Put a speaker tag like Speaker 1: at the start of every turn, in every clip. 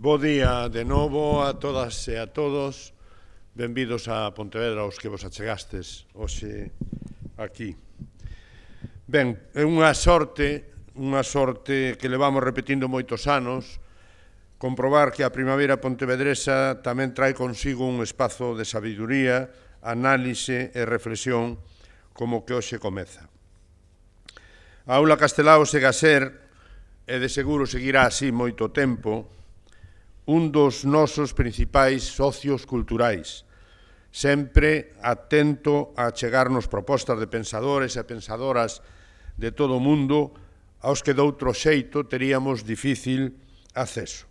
Speaker 1: Bo día de novo a todas e a todos. Benvidos a Pontevedra os que vos achegastes hoxe aquí. Ben, é unha sorte, unha sorte que levamos repetindo moitos anos, comprobar que a primavera pontevedresa tamén trae consigo un espazo de sabiduría, análise e reflexión como que hoxe comeza. A aula Castelao segue a ser, e de seguro seguirá así moito tempo, un dos nosos principais socios culturais, sempre atento a chegarnos propostas de pensadores e pensadoras de todo o mundo aos que doutro xeito teríamos difícil acceso.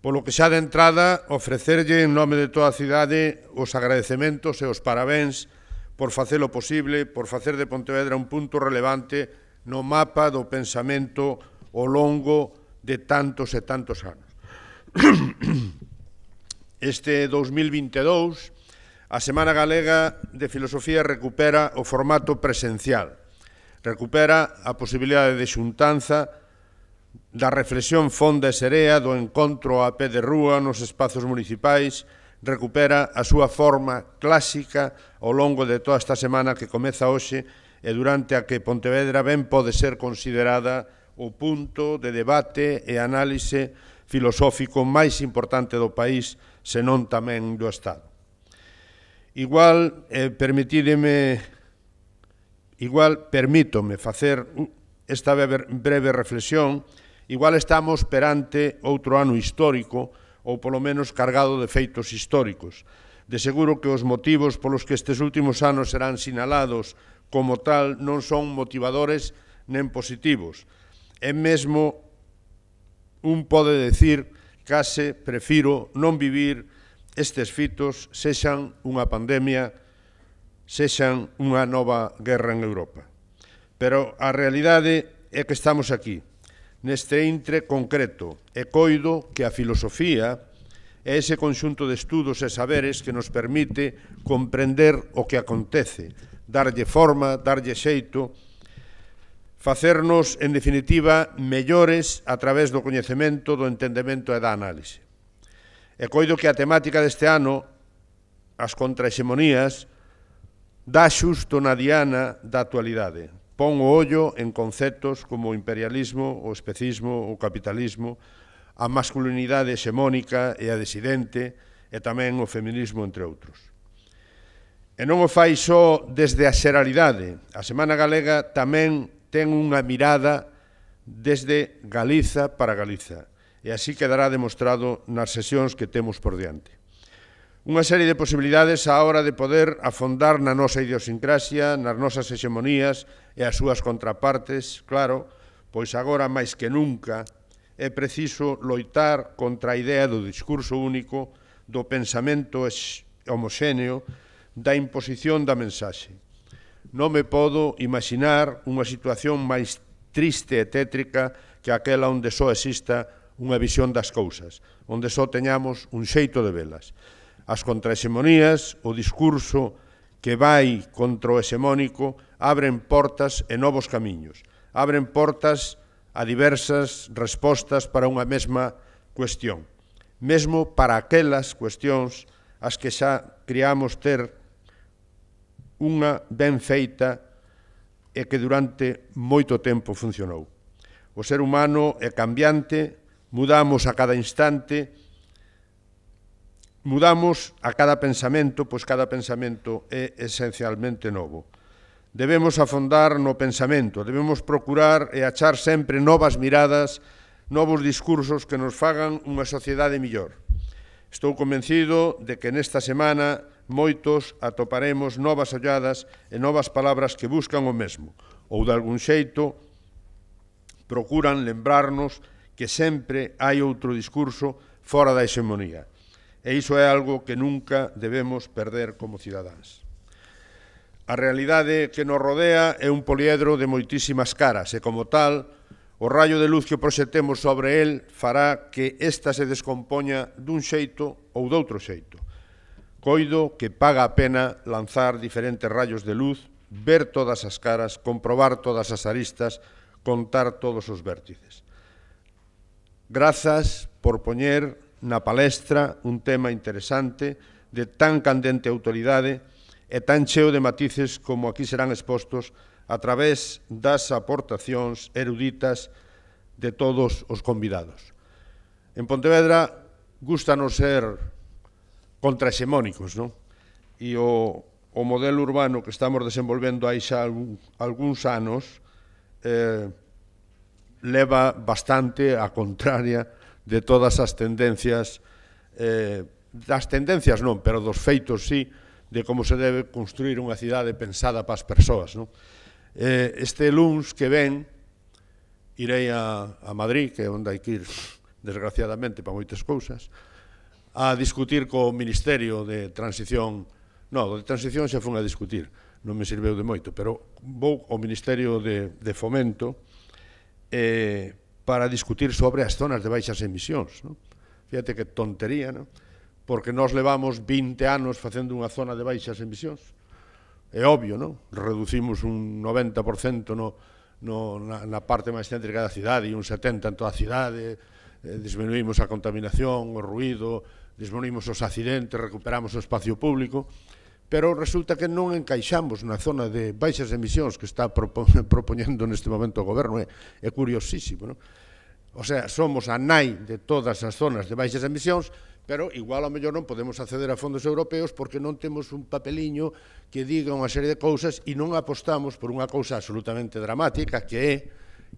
Speaker 1: Polo que xa de entrada, ofrecerlle en nome de toda a cidade os agradecementos e os parabéns por facelo posible, por facer de Pontevedra un punto relevante no mapa do pensamento ao longo de tantos e tantos anos. Este 2022, a Semana Galega de Filosofía recupera o formato presencial. Recupera a posibilidade de xuntanza da reflexión fonda e serea do encontro a pé de rúa nos espazos municipais, recupera a súa forma clásica ao longo de toda esta semana que comeza hoxe e durante a que Pontevedra ben pode ser considerada o punto de debate e análise filosófico máis importante do país, senón tamén do Estado. Igual, eh, permitídeme, igual permítome facer esta breve reflexión, igual estamos perante outro ano histórico, ou polo menos cargado de feitos históricos. De seguro que os motivos polos que estes últimos anos serán sinalados como tal non son motivadores nen positivos. É mesmo un pode decir case prefiro non vivir estes fitos sexan unha pandemia, sexan unha nova guerra en Europa. Pero a realidade é que estamos aquí, neste intre concreto, e coido que a filosofía é ese conxunto de estudos e saberes que nos permite comprender o que acontece, darlle forma, darlle xeito, facernos, en definitiva, mellores a través do coñecemento, do entendemento e da análise. E coido que a temática deste ano, as contrahexemonías, dá xusto na diana da actualidade. Pon o ollo en conceptos como o imperialismo, o especismo, o capitalismo, a masculinidade hexemónica e a desidente, e tamén o feminismo, entre outros. E non o fai só desde a xeralidade. A Semana Galega tamén ten unha mirada desde Galiza para Galiza e así quedará demostrado nas sesións que temos por diante. Unha serie de posibilidades á hora de poder afondar na nosa idiosincrasia, nas nosas hexemonías e as súas contrapartes, claro, pois agora máis que nunca é preciso loitar contra a idea do discurso único, do pensamento homoxéneo, da imposición da mensaxe. Non me podo imaginar unha situación máis triste e tétrica que aquela onde só exista unha visión das cousas, onde só teñamos un xeito de velas. As contrahexemonías, o discurso que vai contra o hexemónico abren portas e novos camiños, abren portas a diversas respostas para unha mesma cuestión, mesmo para aquelas cuestións as que xa criamos ter unha ben feita e que durante moito tempo funcionou. O ser humano é cambiante, mudamos a cada instante, mudamos a cada pensamento, pois cada pensamento é esencialmente novo. Debemos afondar no pensamento, debemos procurar e achar sempre novas miradas, novos discursos que nos fagan unha sociedade millor. Estou convencido de que nesta semana moitos atoparemos novas olladas e novas palabras que buscan o mesmo, ou de algún xeito procuran lembrarnos que sempre hai outro discurso fora da hexemonía. E iso é algo que nunca debemos perder como cidadáns. A realidade que nos rodea é un poliedro de moitísimas caras e, como tal, o rayo de luz que proxetemos sobre el fará que ésta se descompoña dun xeito ou doutro xeito Coido que paga a pena lanzar diferentes rayos de luz, ver todas as caras, comprobar todas as aristas, contar todos os vértices. Grazas por poñer na palestra un tema interesante de tan candente autoridade e tan cheo de matices como aquí serán expostos a través das aportacións eruditas de todos os convidados. En Pontevedra, gustanos ser contrahexemónicos, non? E o, o modelo urbano que estamos desenvolvendo aí xa algúns anos eh, leva bastante a contraria de todas as tendencias eh, das tendencias non, pero dos feitos sí, de como se debe construir unha cidade pensada para as persoas. Non? Eh, este luns que ven irei a, a Madrid, que é onde hai que ir desgraciadamente para moitas cousas, a discutir co Ministerio de Transición, non, de Transición xa fun a discutir, non me sirveu de moito, pero vou ao Ministerio de, de Fomento eh, para discutir sobre as zonas de baixas emisións. Non? Fíjate que tontería, non? porque nós levamos 20 anos facendo unha zona de baixas emisións. É obvio, non? Reducimos un 90% no, no, na, na parte máis céntrica da cidade e un 70% en toda a cidade, eh, disminuímos a contaminación, o ruido, disminuímos os accidentes, recuperamos o espacio público, pero resulta que non encaixamos na zona de baixas emisións que está propoñendo neste momento o goberno, é, é curiosísimo, non? O sea, somos a nai de todas as zonas de baixas emisións, pero igual ao mellor non podemos acceder a fondos europeos porque non temos un papeliño que diga unha serie de cousas e non apostamos por unha cousa absolutamente dramática que é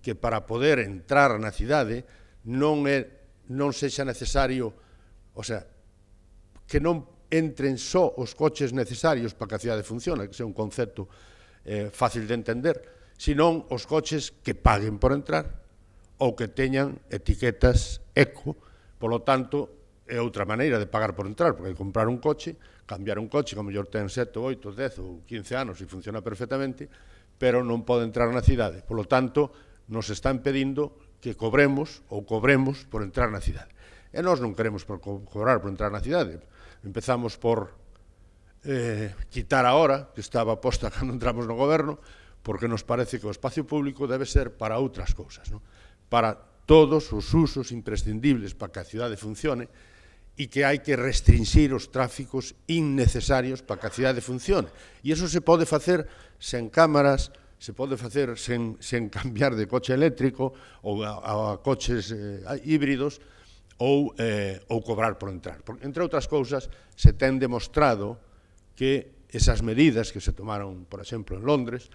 Speaker 1: que para poder entrar na cidade non, é, non sexa necesario, o sea, que non entren só os coches necesarios para que a cidade funcione, que é un concepto eh, fácil de entender, senón os coches que paguen por entrar ou que teñan etiquetas eco, polo tanto, é outra maneira de pagar por entrar, porque comprar un coche, cambiar un coche, como mellor ten 7, 8, 10 ou 15 anos e funciona perfectamente, pero non pode entrar na cidade. Polo tanto, nos están pedindo que cobremos ou cobremos por entrar na cidade. E nós non queremos por cobrar por entrar na cidade. Empezamos por eh, quitar a hora que estaba posta cando entramos no goberno, porque nos parece que o espacio público debe ser para outras cousas, non? para todos os usos imprescindibles para que a cidade funcione e que hai que restringir os tráficos innecesarios para que a cidade funcione. E eso se pode facer sen cámaras, se pode facer sen, sen cambiar de coche eléctrico ou a, a coches eh, híbridos ou, eh, ou cobrar por entrar. Porque, entre outras cousas, se ten demostrado que esas medidas que se tomaron, por exemplo, en Londres,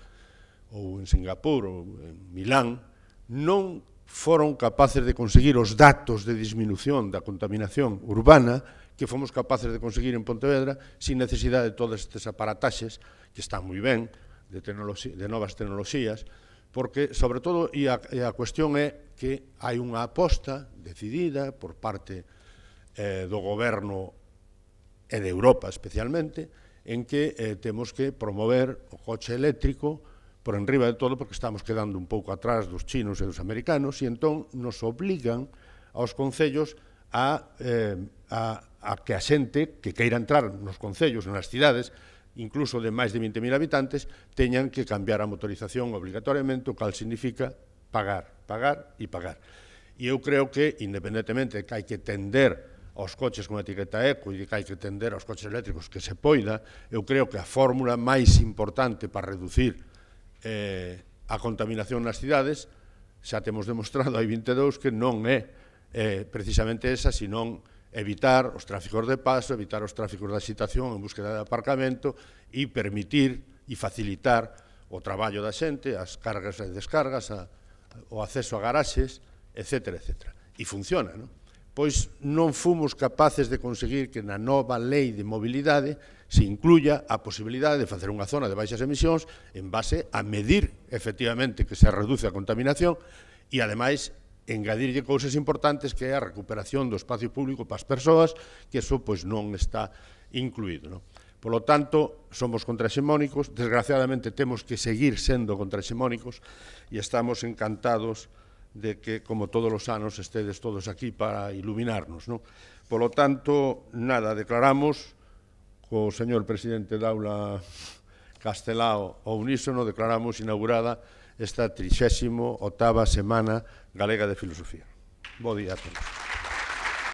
Speaker 1: ou en Singapur, ou en Milán, non foron capaces de conseguir os datos de disminución da contaminación urbana que fomos capaces de conseguir en Pontevedra sin necesidade de todos estes aparataxes que están moi ben, de, de novas tecnoloxías, porque, sobre todo, e a, e a cuestión é que hai unha aposta decidida por parte eh, do goberno e de Europa especialmente, en que eh, temos que promover o coche eléctrico por enriba de todo, porque estamos quedando un pouco atrás dos chinos e dos americanos, e entón nos obligan aos concellos a, eh, a, a que a xente que queira entrar nos concellos, nas cidades, incluso de máis de 20.000 habitantes, teñan que cambiar a motorización obligatoriamente, o cal significa pagar, pagar e pagar. E eu creo que, independentemente que hai que tender aos coches con etiqueta eco e que hai que tender aos coches eléctricos que se poida, eu creo que a fórmula máis importante para reducir eh, a contaminación nas cidades xa temos demostrado hai 22 que non é eh, precisamente esa, senón evitar os tráficos de paso, evitar os tráficos de excitación en búsqueda de aparcamento e permitir e facilitar o traballo da xente, as cargas e descargas, a, o acceso a garaxes, etc. etc. E funciona, non? Pois non fomos capaces de conseguir que na nova lei de mobilidade se incluya a posibilidade de facer unha zona de baixas emisións en base a medir efectivamente que se reduce a contaminación e ademais engadirlle cousas importantes que é a recuperación do espacio público para as persoas, que eso pois, non está incluído. Non? Polo tanto, somos contraxemónicos, desgraciadamente temos que seguir sendo contraxemónicos e estamos encantados de que, como todos os anos, estedes todos aquí para iluminarnos. Non? Polo tanto, nada, declaramos co señor presidente Daula Castelao ao unísono, declaramos inaugurada esta 38ª Semana Galega de Filosofía. Bo día a todos.